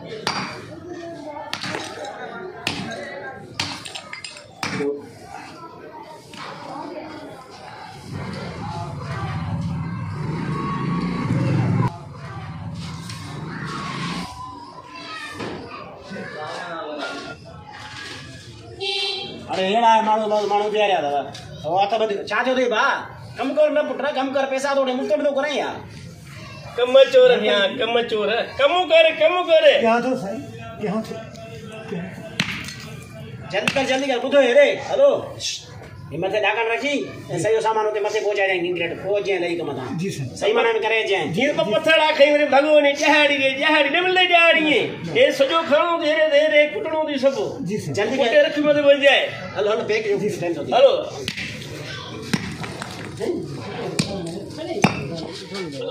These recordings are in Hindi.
अरे हेड़ा माण्हू माण्हू माण्हू बीहारिया अथव हथ ॿधी छा थियो अथई भाउ कमु कर न पुट कमु कर, पैसा थोड़े मुफ़्त में थो कराई या कम चोर या कम चोर कम कर कम कर। यहाँ यहाँ जल्दी कर जल्दी कर ॿुधो हेरे हलो। हे मथे ॾाकण रखी सॼो सामान हुते मथे पहुचाए ॾियईं ग्रेड पहुच जाइं लही कम जी साईं सही माना में करे अचजांइ जीअं त पथर आखई वरी भॻवान ॾियारी ॾे ॾियारी न मिले ॾियारी हे। सॼो खणो थी हेरे ते हेरे कुटणो थी सभु जी साईं जल्दी कर। रखी मत बन जाए। हलो हलो पैक जो टाइम थो थिए हलो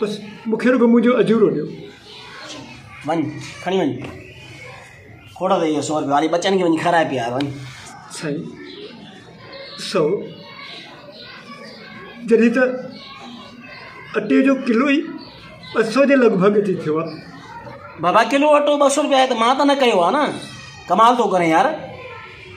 बसि मूंखे रुगो मुंहिंजो अजूरो ॾियो वञ खणी वञ खोड़ अथई इहो सौ रुपियो हाली बचनि खे वञी खाराए पिया वञ साईं सौ जॾहिं त अटे जो किलो ई ॿ सौ जे लॻभॻि अची थियो आहे बाबा किलो अटो ॿ सौ रुपिया आहे त माँ त न कयो आहे न कमाल थो करे यार।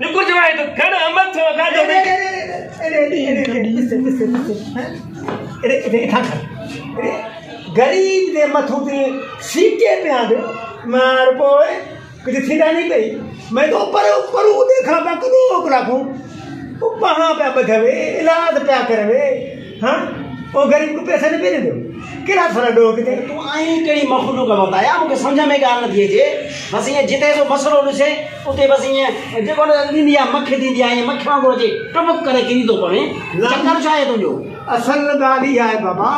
तो थियो गाजो गरीब जे मथों ते सीटे पिया मार पोइ कुझु थींदा नहीं पई मैं तो ऊपर वो देखा मैं करो रखूँ। वो वहाँ पे बधवे इलाज पिया करवे हाँ? वो गरीब को पैसा नहीं दो केड़ा सारा डोक ते? तूं आई कहिड़ी मखलूक बताया मूंखे समझ में ॻाल्हि नथी अचे बस ईअं जिते जो मसइलो ॾिसे उते बसि ईअं जेको ॾींदी आहे मख ॾींदी आहे ईअं मख वांगुरु अचे टुमुक करे किरी थो पवे चक्कर छा आहे तुंहिंजो असल ॻाल्हि इहा आहे बाबा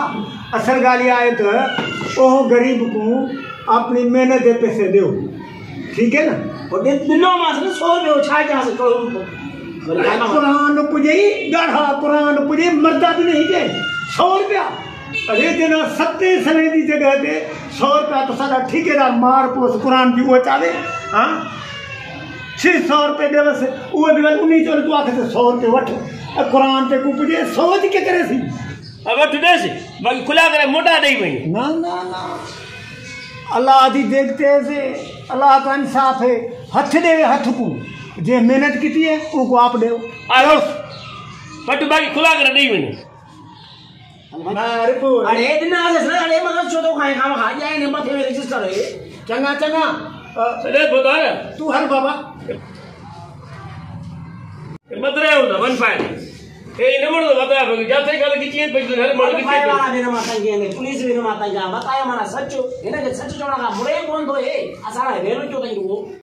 असल ॻाल्हि इहा आहे त उहो ग़रीब को अपनी मेहनत जे पैसे ॾियो ठीकु है न? पोइ ॾि- ॾिनोमांसि न सौ रुपियो छा कयांसि खाईंदो कुरान पुॼे ॻाढ़ा कुरान पुॼे मर्दा बि नहीं ॾे सौ रुपया। अरे जना सते सवे जी जॻह ते सौ रुपया तो साਡਾ ठेकेदार मार पोस कुरान जी उहो चाले हाँ? छह सौ रुपये ॾेवसि उहे बि वरी उन चोर तूं आखे सौ रुपये वठ। ऐं क़ुर ते को पुॼे सोच के करे सी। अब वठ ॾेसि बाक़ी खुला करे मोटा ॾेई वई ना ना ना। अल्लाह दी देखते से अल्लाह का इंसाफ है हथ दे हथ को। जे मेहनत की है उनको आप दो। आयो। पट बाक़ी खुला करे ॾेई वञे ना अरे मगर छो तो खाए खाम खा जाए ने मथे में रजिस्टर है चंगा चंगा अ, सॼे ॿुधाए तू हल बाबा मदरे हूंदा वन फाइव हे इन मण वधाए पियो जिथे ॻाल्हि खिची पई त हर मण खिची फ़ाइल वाला ने माता के पुलिस भी माता जा बताया माना सच हिन सच चवण खां मुड़े कोन थो हे असां हेरो जो तई वो